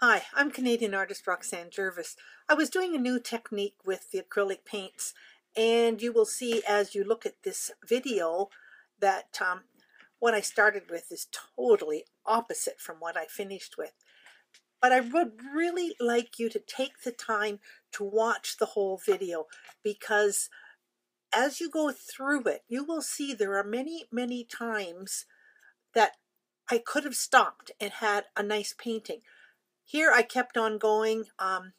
Hi, I'm Canadian artist Roxanne Jervis. I was doing a new technique with the acrylic paints and you will see as you look at this video that um, what I started with is totally opposite from what I finished with. But I would really like you to take the time to watch the whole video because as you go through it, you will see there are many, many times that I could have stopped and had a nice painting. Here I kept on going. Um,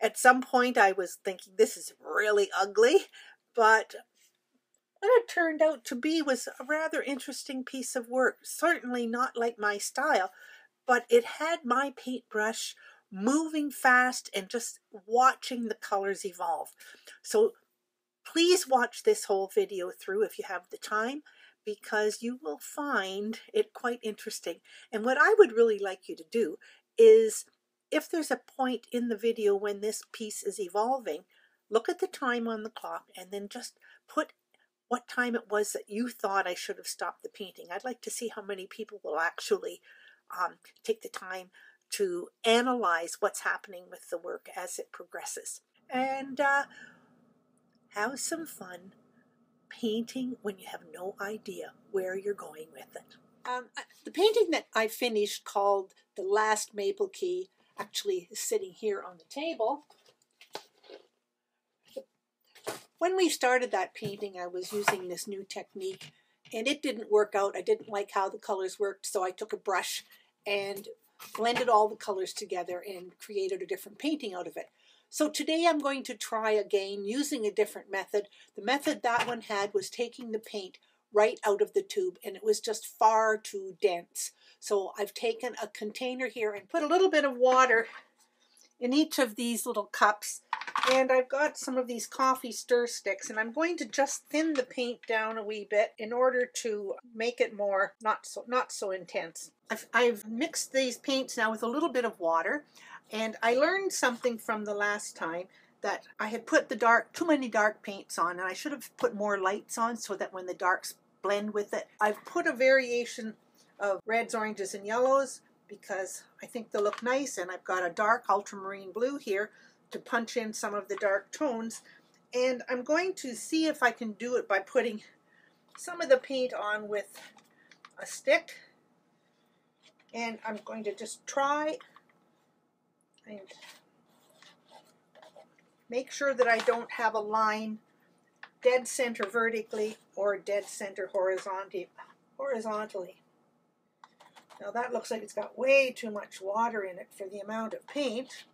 at some point I was thinking this is really ugly, but what it turned out to be was a rather interesting piece of work. Certainly not like my style, but it had my paintbrush moving fast and just watching the colors evolve. So please watch this whole video through if you have the time because you will find it quite interesting. And what I would really like you to do is if there's a point in the video when this piece is evolving, look at the time on the clock and then just put what time it was that you thought I should have stopped the painting. I'd like to see how many people will actually um, take the time to analyze what's happening with the work as it progresses. And uh, have some fun painting when you have no idea where you're going with it. Um, the painting that I finished called The Last Maple Key actually is sitting here on the table. When we started that painting, I was using this new technique and it didn't work out. I didn't like how the colors worked, so I took a brush and blended all the colors together and created a different painting out of it. So today I'm going to try again using a different method. The method that one had was taking the paint right out of the tube and it was just far too dense. So I've taken a container here and put a little bit of water in each of these little cups and I've got some of these coffee stir sticks and I'm going to just thin the paint down a wee bit in order to make it more not so not so intense. I've, I've mixed these paints now with a little bit of water and I learned something from the last time that I had put the dark too many dark paints on and I should have put more lights on so that when the darks blend with it. I've put a variation of reds, oranges, and yellows because I think they look nice and I've got a dark ultramarine blue here to punch in some of the dark tones and I'm going to see if I can do it by putting some of the paint on with a stick and I'm going to just try and make sure that I don't have a line dead center vertically or dead center horizontally. horizontally. Now that looks like it's got way too much water in it for the amount of paint.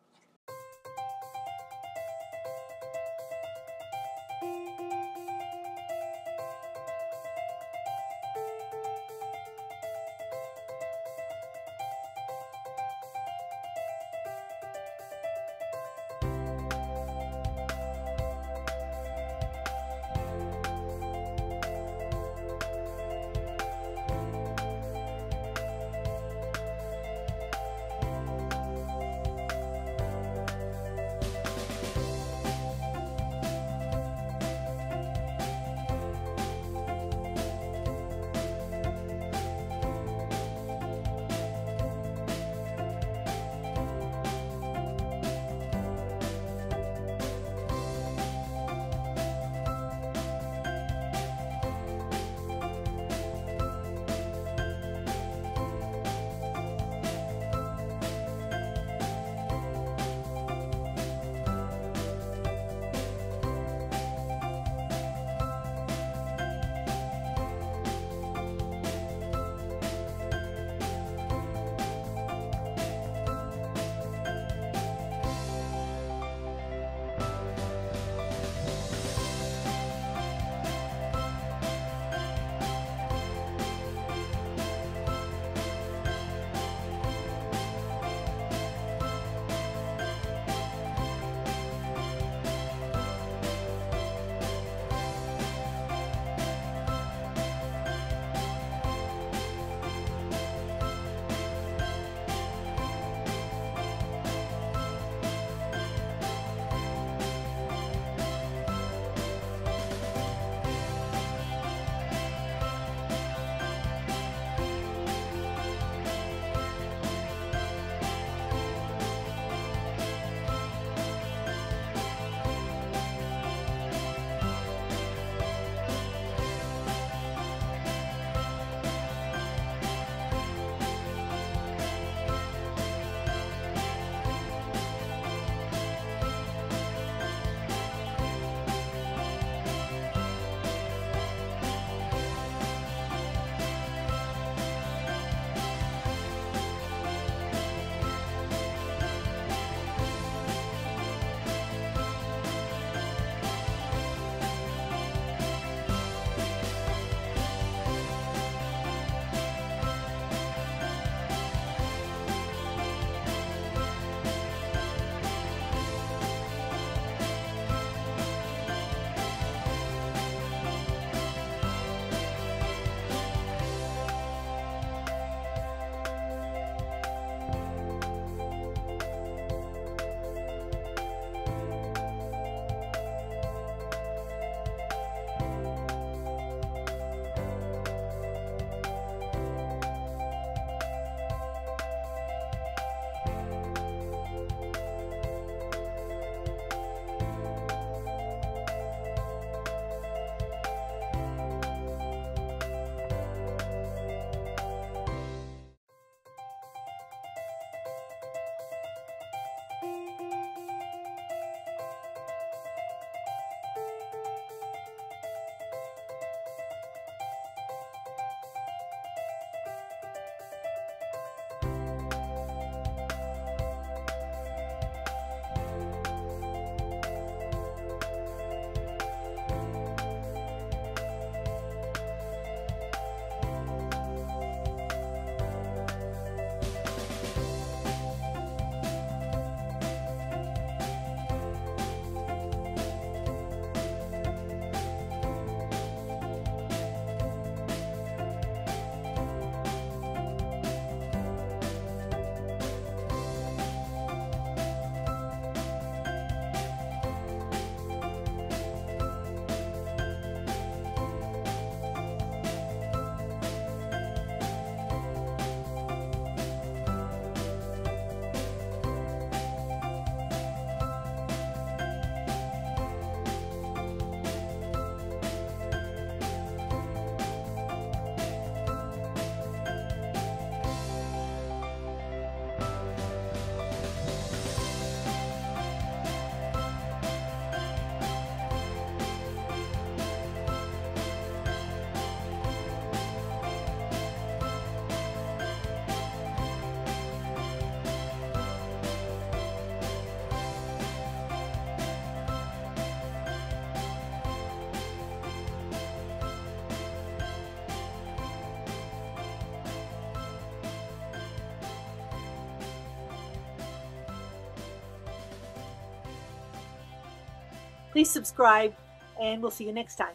Please subscribe, and we'll see you next time.